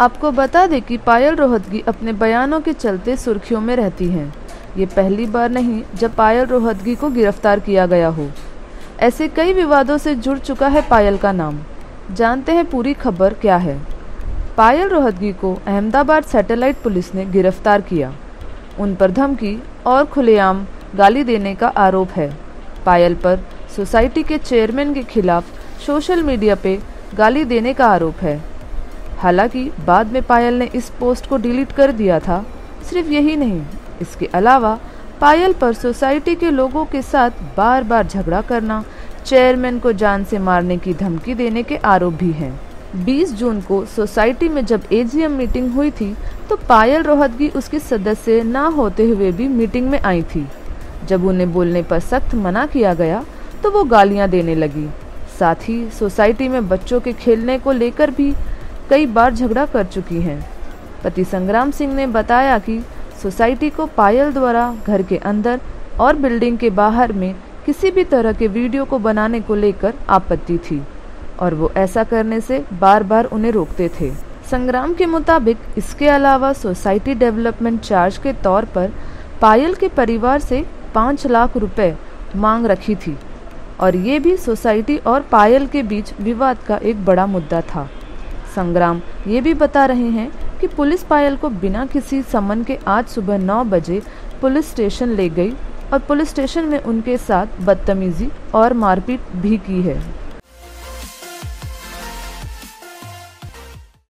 आपको बता दें कि पायल रोहतगी अपने बयानों के चलते सुर्खियों में रहती हैं। ये पहली बार नहीं, जब पायल रोहतगी को गिरफ़्तार किया गया हो। ऐसे कई विवादों से जुड़ चुका है पायल का नाम। जानते हैं पूरी खबर क्या है। पायल रोहतगी को अहमदाबाद सैटेलाइट पुलिस ने गिरफ़्तार किया। उन पर धमकी और खुलेआम गाली देने का आरोप है। पायल पर सोसाइटी के चेयरमैन के खिलाफ सोशल मीडिया पे गाली देने का आरोप है। हालाँकि बाद में पायल ने इस पोस्ट को डिलीट कर दिया था, सिर्फ़ यही नहीं, इसके अलावा पायल पर सोसाइटी के लोगों के साथ बार बार झगड़ा करना, चेयरमैन को जान से मारने की धमकी देने के आरोप भी हैं। 20 जून को सोसाइटी में जब एजीएम मीटिंग हुई थी तो पायल रोहतगी उसकी सदस्य ना होते हुए भी मीटिंग में आई थी। जब उन्हें बोलने पर सख्त मना किया गया तो वो गालियाँ देने लगी। साथ ही सोसाइटी में बच्चों के खेलने को लेकर भी कई बार झगड़ा कर चुकी हैं। पति संग्राम सिंह ने बताया कि सोसाइटी को पायल द्वारा घर के अंदर और बिल्डिंग के बाहर में किसी भी तरह के वीडियो को बनाने को लेकर आपत्ति थी और वो ऐसा करने से बार बार उन्हें रोकते थे। संग्राम के मुताबिक इसके अलावा सोसाइटी डेवलपमेंट चार्ज के तौर पर पायल के परिवार से पाँच लाख रुपए मांग रखी थी और ये भी सोसाइटी और पायल के बीच विवाद का एक बड़ा मुद्दा था। संग्राम। ये भी बता रहे हैं कि पुलिस पायल को बिना किसी समन के आज सुबह नौ बजे पुलिस स्टेशन ले गई और पुलिस स्टेशन में उनके साथ बदतमीजी और मारपीट भी की है।